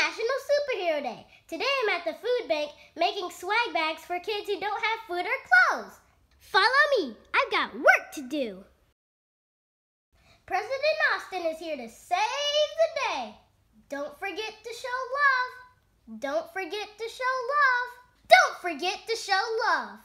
National Superhero Day. Today I'm at the food bank making swag bags for kids who don't have food or clothes. Follow me. I've got work to do. President Austin is here to save the day. Don't forget to show love. Don't forget to show love. Don't forget to show love.